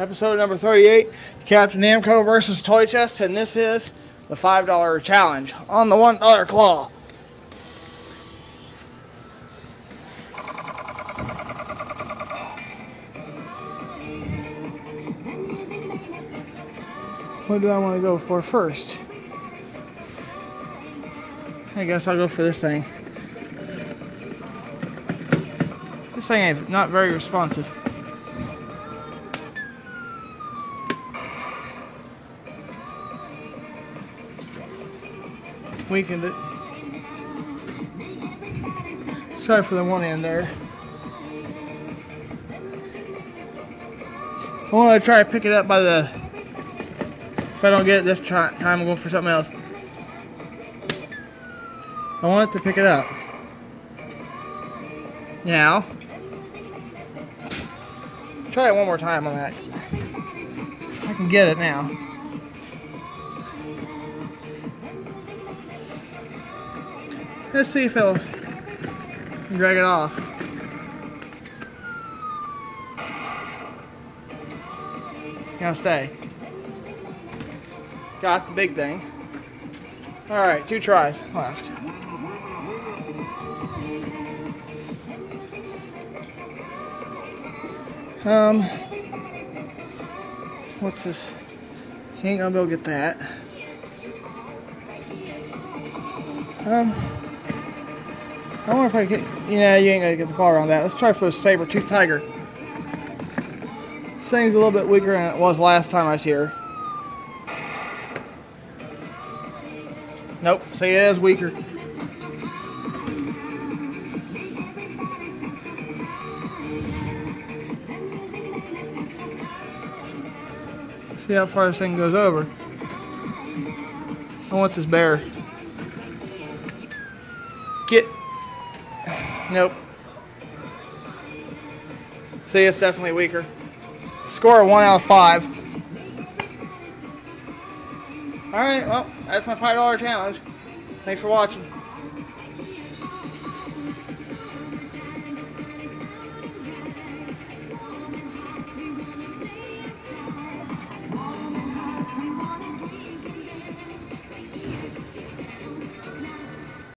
episode number 38, Captain Namco versus Toy Chest, and this is the $5 challenge on the $1 claw. What do I want to go for first? I guess I'll go for this thing. This thing is not very responsive. Weakened it. Sorry for the one end there. I want to try to pick it up by the. If I don't get it this time, I'm going for something else. I want it to pick it up. Now, try it one more time on that. So I can get it now. Let's see if it'll drag it off. Now stay. Got the big thing. Alright, two tries left. Um, what's this? He ain't gonna be able to get that. Um, I wonder if I get. Yeah, you ain't gonna get the claw around that. Let's try for a saber tooth tiger. This thing's a little bit weaker than it was last time I was here. Nope, see, it is weaker. See how far this thing goes over. I want this bear. Get. Nope. See, it's definitely weaker. Score one out of five. Alright, well, that's my $5 challenge. Thanks for watching.